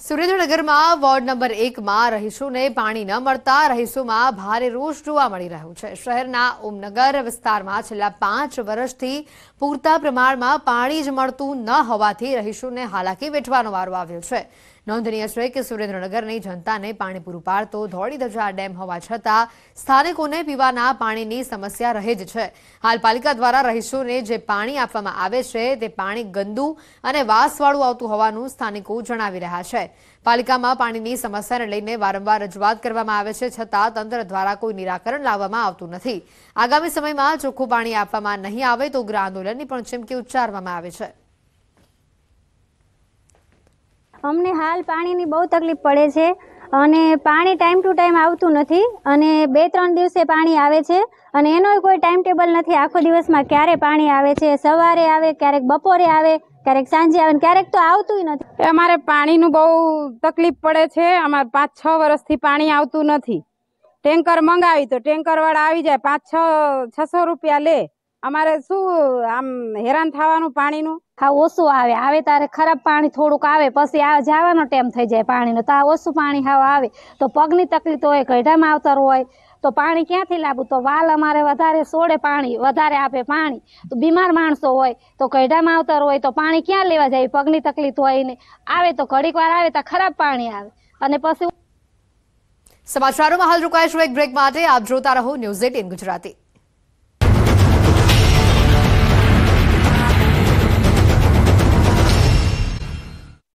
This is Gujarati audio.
સુરેન્દ્રનગરમાં વોર્ડ નંબર એકમાં રહીશોને પાણી ન મળતા રહીશોમાં ભારે રોષ જોવા મળી રહ્યો છે. શહેરના ઓમનગર વિસ્તારમાં છેલ્લા પાંચ વર્ષથી પૂરતા પ્રમાણમાં પાણી જ મળતું ન હોવાથી રહીશોને હાલાકી વેઠવાનો વારો આવ્યો છે. નોંધનીય છે કે સુરેન્દ્રનગરની જનતાને પાણી પૂરું પાડતો ધોળી ધજા ડેમ હોવા છતાં સ્થાનિકોને પીવાના પાણીની સમસ્યા રહે જ છે. હાલ પાલિકા દ્વારા રહીશોને જે પાણી આપવામાં આવે છે તે પાણી ગંદુ અને વાસવાળું આવતું હોવાનું સ્થાનિકો જણાવી રહ્યા છે. પાલિકામાં પાણીની સમસ્યાને લઈને વારંવાર રજૂઆત કરવામાં આવે છે છતાં તંત્ર દ્વારા કોઈ નિરાકરણ લાવવામાં આવતું નથી. આગામી સમયમાં ચોખ્ખું પાણી આપવામાં નહીં આવે તો ઉગ્ર આંદોલનની પણ ચીમકી ઉચ્ચારવામાં આવે છે. અમને હાલ પાણીની બહુ તકલીફ પડે છે અને પાણી ટાઈમ ટુ ટાઈમ આવતું નથી અને બે ત્રણ દિવસે પાણી આવે છે અને એનોય કોઈ ટાઈમ ટેબલ નથી. આખો દિવસમાં ક્યારે પાણી આવે છે, સવારે આવે, ક્યારેક બપોરે આવે, ક્યારેક સાંજે આવે ક્યારેક તો આવતુંય નથી. અમારે પાણીનું બહુ તકલીફ પડે છે. અમારે પાંચ છ વર્ષથી પાણી આવતું નથી. ટેન્કર મંગાવી તો ટેન્કર વાળા આવી જાય. પાંચ છ છસો રૂપિયા લે. અમારે શું આમ હેરાન થવાનું પાણીનું? હા ઓછું આવે. આવે તારે ખરાબ પાણી થોડુંક આવે પછી આ જવાનો ટાઈમ થઈ જાય પાણીનો. તો આ ઓછું પાણી હાવ આવે. તો પગની તકલીફ હોય ગઢામાં આવતર હોય તો પાણી ક્યાંથી લાવવું તો વાલ અમારે વધારે સોડે પાણી વધારે આપે પાણી. તો બીમાર માણસો હોય તો ગઢામાં આવતર હોય તો પાણી ક્યાં લેવા જાય? પગની તકલીફ હોય ને. આવે તો ઘડીક વાર આવે તો ખરાબ પાણી આવે. અને પછી સમાચારોમાં હાલ રોકાઈશું એક બ્રેક માટે. આપ જોતા રહો ન્યૂઝ એટીન ગુજરાતી.